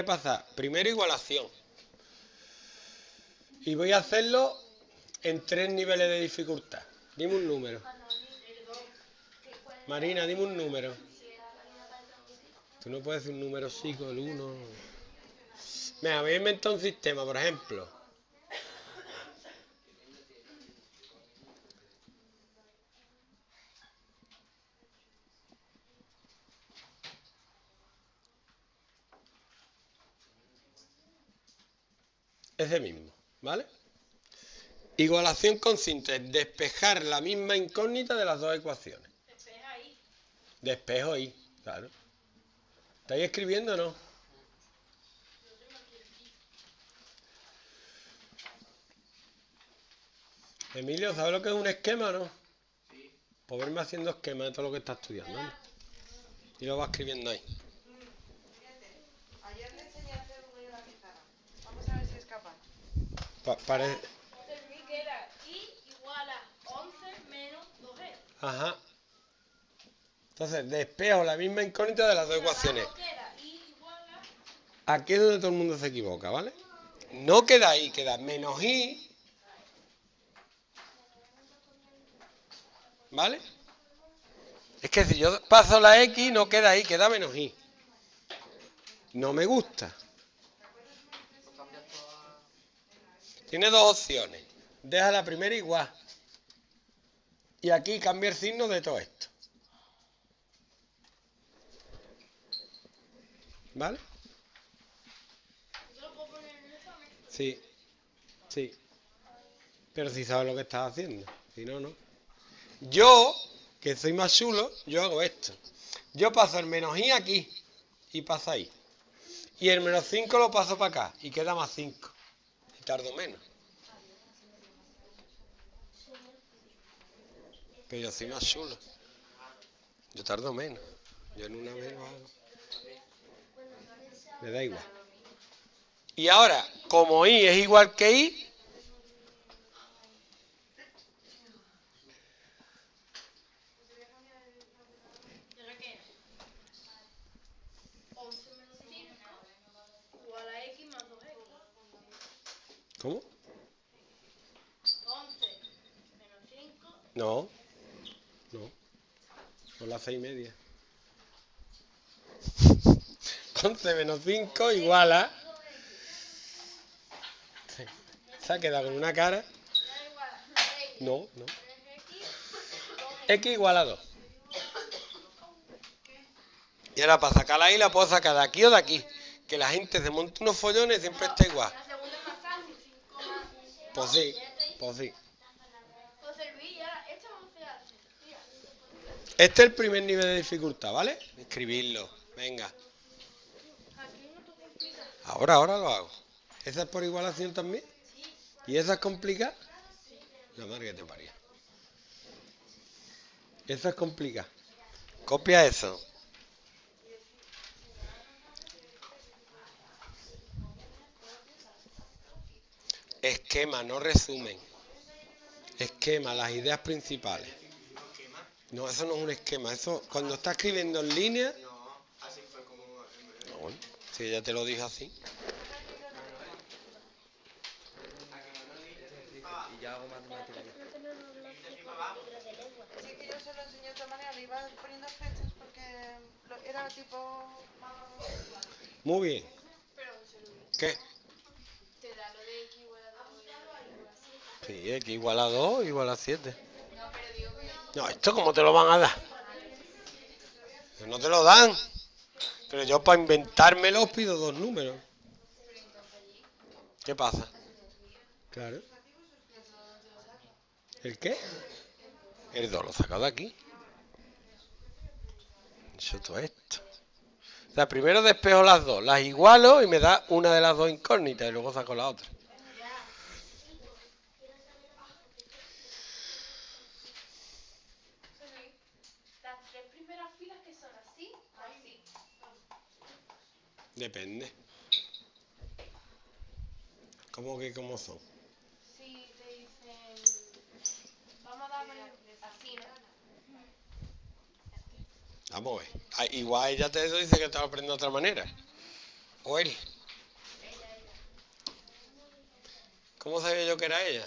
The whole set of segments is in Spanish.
¿Qué pasa? Primero igualación. Y voy a hacerlo en tres niveles de dificultad. Dime un número. Marina, dime un número. Tú no puedes decir un número sí con el 1. Me voy a inventar un sistema, por ejemplo. Ese mismo, ¿vale? Igualación consiste en despejar la misma incógnita de las dos ecuaciones. Despeja ahí. Despejo y, claro. ¿Estáis escribiendo o no? Emilio, ¿sabes lo que es un esquema o no? Sí. Pues verme haciendo esquema de todo lo que está estudiando. ¿no? Y lo va escribiendo ahí. Ayer le enseñé a hacer uno en la pizarra. Vamos a ver si es capaz. Pa- pare- Entendí que era i igual a 11 menos 2e. Ajá. Entonces, despejo la misma incógnita de las dos ecuaciones. I. Aquí es donde todo el mundo se equivoca, ¿vale? No queda ahí, queda menos i. ¿Vale? Es que si yo paso la x, no queda ahí, queda menos i. No me gusta. Tiene dos opciones. Deja la primera igual. Y aquí cambia el signo de todo esto. ¿Vale? Sí, sí. Pero si sabes lo que estás haciendo. Si no, no. Yo, que soy más chulo, yo hago esto. Yo paso el menos i aquí y pasa ahí. Y el menos 5 lo paso para acá y queda más 5. Tardo menos. Pero yo soy más chulo. Yo tardo menos. Yo en una vez hago. Me da igual. Y ahora, como i es igual que i, ¿Y ahora qué? 11 menos 5 igual a x más 2x. ¿Cómo? 11 menos 5 No, no. Son las seis y media. 11 menos 5 igual a... Sí. Se ha quedado con una cara. 6 No, no. 3x X igual a 2. Y ahora para sacar la I la puedo sacar de aquí o de aquí. Que la gente se monta unos follones y siempre está igual. Pues sí, pues sí. Este es el primer nivel de dificultad, ¿vale? Escribirlo. Venga. Ahora, ahora lo hago. ¿Esa es por igualación también? ¿Y esa es complicada? La madre que te paría. Esa es complicada. Copia eso. Esquema, no resumen. Esquema, las ideas principales. No, eso no es un esquema. Eso, cuando está escribiendo en línea. No, así fue como... Si ella te lo dijo así. Ya. Muy bien. Pero José Luis, ¿Qué? te da lo de x igual a 2 y igual a 7. Sí, X igual a 2 igual a 7. No, que... ¿esto cómo te lo van a dar? Que No te lo dan. Pero yo para inventármelo pido dos números. ¿Qué pasa? Claro. ¿El qué? El 2 lo saco de aquí. Eso todo esto. O sea, primero despejo las dos, las igualo y me da una de las dos incógnitas y luego saco la otra. José Luis, las tres primeras filas que son así o así. Depende. ¿Cómo que cómo son? Si te dicen... Vamos a dar así, ¿no? Vamos a ver. Ah, igual ella te dice que te aprende de otra manera. ¿O él? ¿Cómo sabía yo que era ella?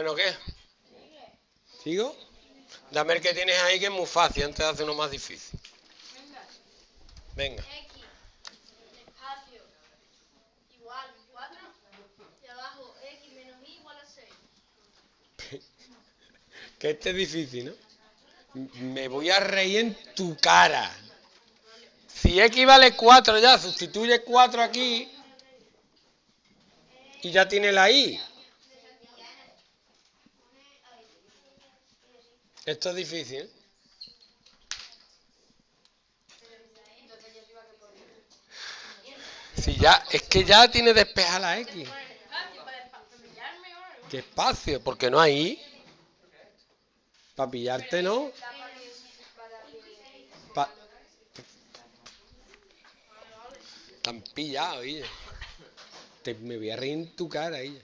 Bueno, ¿qué? ¿Sigo? Dame el que tienes ahí que es muy fácil antes de hacer uno más difícil. Venga. X, espacio, igual 4, y abajo X menos Y igual a 6. Que este es difícil, ¿no? Me voy a reír en tu cara. Si X vale 4 ya, sustituye 4 aquí. Y ya tiene la Y. Esto es difícil. Si ya, es que ya tiene despejada la X. ¿Qué espacio? Porque no hay. Para pillarte, ¿no? Pa- Están pillados, ella. Te, me voy a reír en tu cara, ella.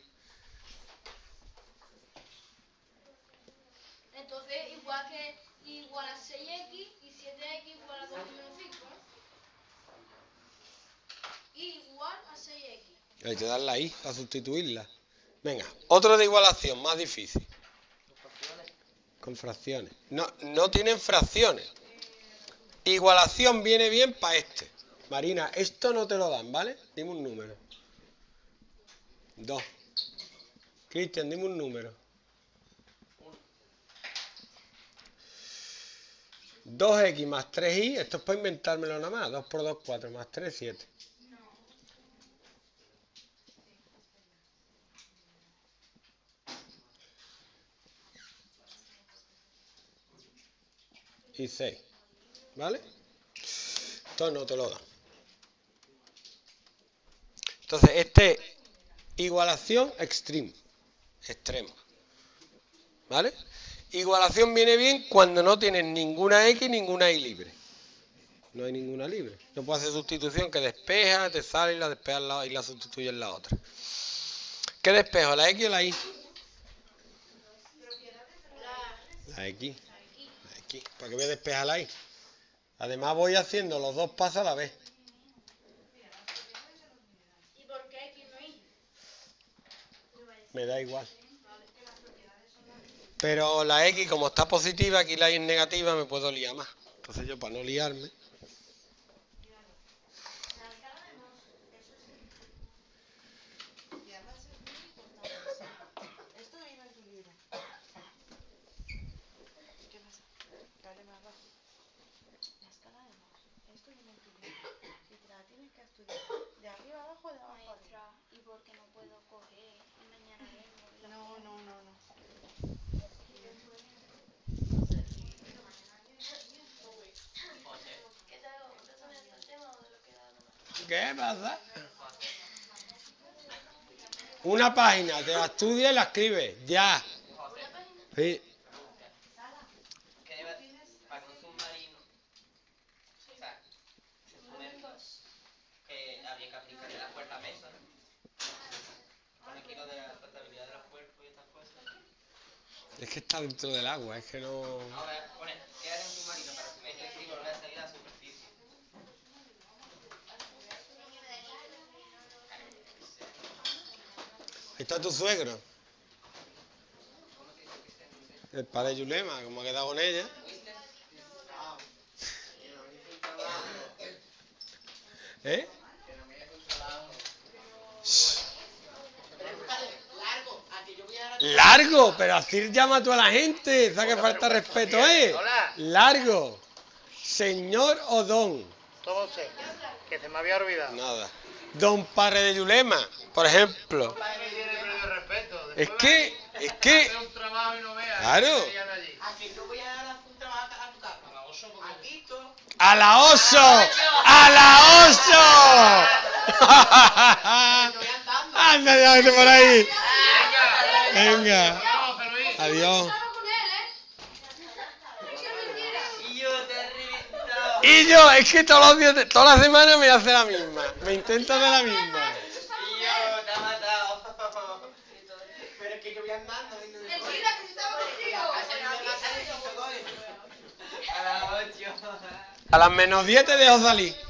Entonces, igual que Y igual a 6X y 7X igual a 2 menos 5, ¿no? Y igual a 6X. Hay que darle ahí para sustituirla. Venga, otro de igualación, más difícil. Con fracciones. No, no tienen fracciones. Igualación viene bien para este. Marina, esto no te lo dan, ¿vale? Dime un número. Dos. Cristian, dime un número. 2x más 3y, esto es para inventármelo nada más. 2 por 2, 4, más 3, 7. Y 6. ¿Vale? Esto no te lo da. Entonces, este igualación extreme. Extremo. ¿Vale? Igualación viene bien cuando no tienes ninguna X, ninguna Y libre. No hay ninguna libre. No puedes hacer sustitución que despeja, te sale y la despeja y la sustituye en la otra. ¿Qué despejo? ¿La X o la Y? La X. X. ¿Para qué voy a despejar Y? Además voy haciendo los dos pasos a la vez. ¿Y por qué X no Y? Me da igual. Pero la X, como está positiva, aquí la Y es negativa, me puedo liar más. Entonces yo, para no liarme... Y además es muy importante. Esto viene en tu libro. ¿Qué pasa? Dale más abajo. La escala de Mohs. Esto viene en tu libro. Y te la tienes que estudiar. De arriba abajo, de abajo Maestra, arriba. ¿y por qué no puedo coger y mañana vengo? y la- No, no, no, no. ¿Qué te hago? ¿Te sabes el tema o de lo que da nomás? ¿Qué pasa? Una página, te la estudia y la escribe. Ya. Sí. Es que está dentro del agua, es que no... Ahora, pone, ¿qué haría un submarino para sumergirse y volver a salir a la superficie? Ahí está tu suegro. El padre de Yulema, como ha quedado con ella. ¿Eh? Largo, pero así llama tú a la gente. ¿Sabes que falta respeto, eh? Hola. Largo. Señor o don. Todo sé. Que se me había olvidado. Nada. Don Padre de Yulema, por ejemplo. Padre tiene perdido respeto. Es que, es que. Claro. a dar un trabajo a tu casa. Aquí tú. ¡A la oso! ¡A la oso! ¡Anda, vete por ahí! Venga. Adiós. Y yo es que todos los días, de- toda la semana me hace la misma. Me intenta de la misma. Que. A las 8. A las menos 10 te dejo.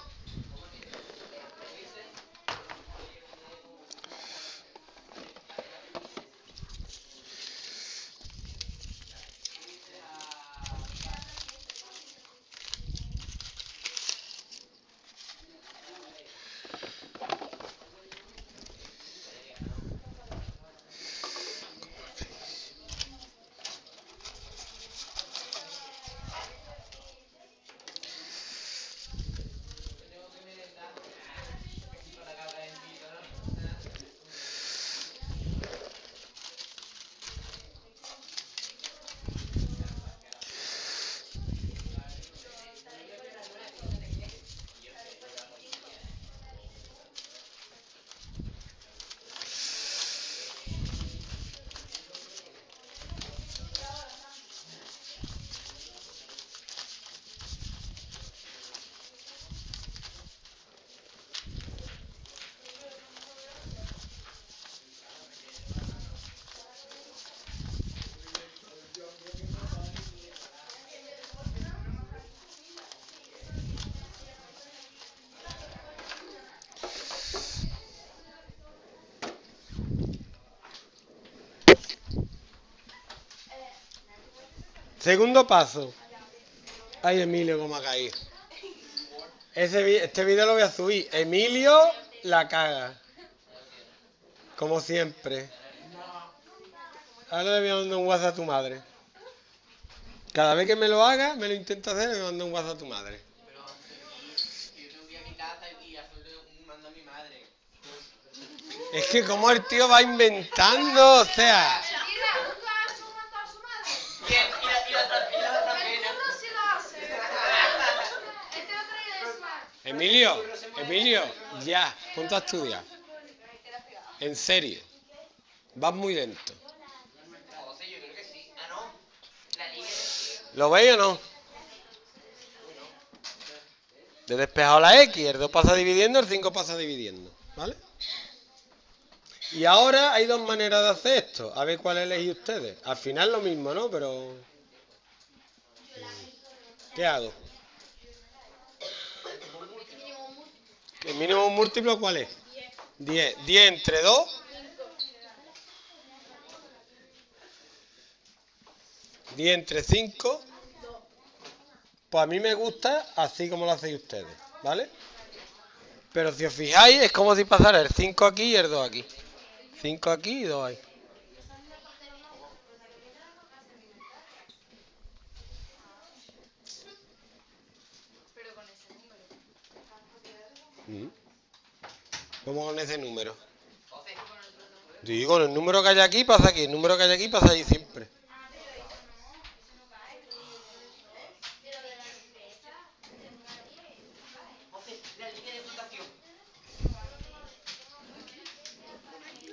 Segundo paso. Ay, Emilio, cómo ha caído. Este vídeo lo voy a subir. Emilio la caga. Como siempre. Ahora le voy a mandar un WhatsApp a tu madre. Cada vez que me lo haga, me lo intenta hacer, le mando un WhatsApp a tu madre. Es que como el tío va inventando, o sea. Mira, nunca ha hecho un manto a su madre. Bien, y la, y la otra, y la otra El pena. turno sí lo hace. Este otro día es más. Emilio, Emilio, ya, ponte a estudiar. En serio. Vas muy lento. ¿Lo veis o no? De despejado la X, el 2 pasa dividiendo, el 5 pasa dividiendo. ¿Vale? Y ahora hay dos maneras de hacer esto. A ver cuál elegís ustedes. Al final lo mismo, ¿no? Pero... ¿Qué hago? ¿El mínimo múltiplo cuál es? 10. 10 entre 2. 10 entre 5. Pues a mí me gusta así como lo hacéis ustedes, ¿vale? Pero si os fijáis, es como si pasara el 5 aquí y el 2 aquí. 5 aquí y 2 ahí. ¿Cómo con ese número? Digo, con el número que hay aquí pasa aquí, el número que hay aquí pasa ahí siempre.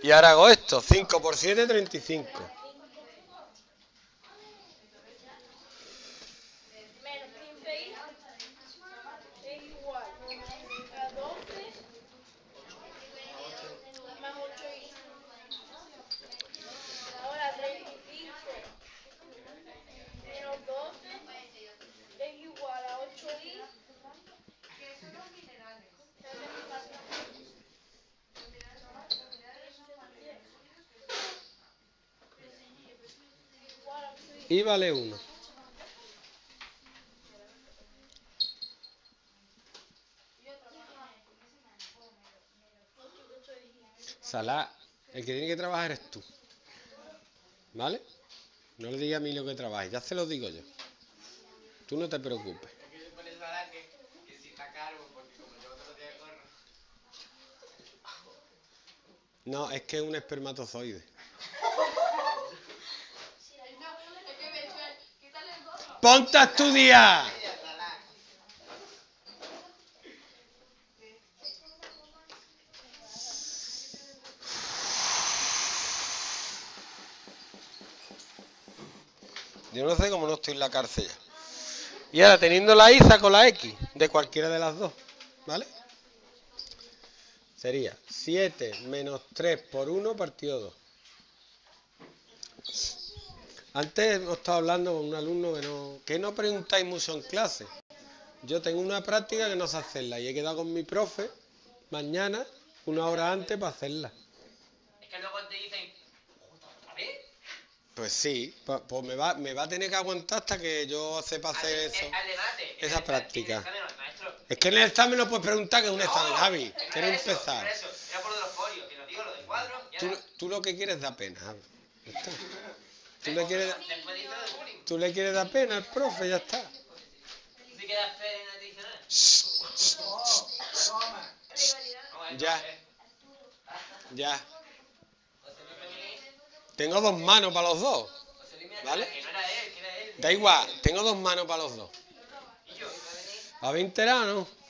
Y ahora hago esto, 5 por 7, 35. Menos 15i es igual a 12 más 8i. Ahora 35 menos 12 es igual a 8i. Igual a 8i. Y vale 1. Salah, el que tiene que trabajar eres tú. ¿Vale? No le digas a mí lo que trabaje, ya se lo digo yo. Tú no te preocupes. No, es que es un espermatozoide. Es que me suena. Quítale el gorro. ¡Ponte a estudiar! Yo no sé cómo no estoy en la cárcel ya. Y ahora teniendo la I saco la X de cualquiera de las dos. ¿Vale? Sería 7 menos 3 por 1 partido 2. Antes hemos estado hablando con un alumno que no, que no preguntáis mucho en clase. Yo tengo una práctica que no sé hacerla y he quedado con mi profe mañana, una hora antes, para hacerla. Es que luego te dicen, "Puta, ¿otra vez? Pues sí, pues me va, me va a tener que aguantar hasta que yo sepa hacer Al- eso. al debate, el- el examen, maestro, Es que en el examen no puedes preguntar que es un examen, Javi. no Quiero eso, empezar. no era eso, era por lo de los folios, que lo digo, lo del cuadro, ya Tú, lo que quieres da pena, Javi. Tú le quieres, tú le quieres dar pena al profe, ya está. Ya. Ya. Tengo dos manos para los dos. ¿Vale? Da igual, tengo dos manos para los dos. ¿Habéis enterado, no?